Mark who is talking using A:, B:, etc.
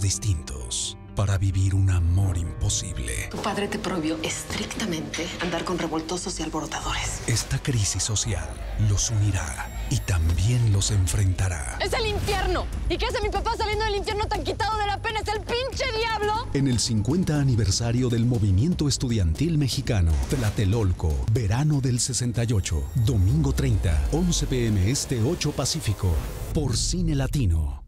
A: distintos para vivir un amor imposible.
B: Tu padre te prohibió estrictamente andar con revoltosos y alborotadores.
A: Esta crisis social los unirá y también los enfrentará.
C: ¡Es el infierno! ¿Y qué hace mi papá saliendo del infierno tan quitado de la pena? ¡Es el pinche diablo!
A: En el 50 aniversario del movimiento estudiantil mexicano, Tlatelolco, verano del 68, domingo 30, 11 pm este 8 Pacífico, por Cine Latino.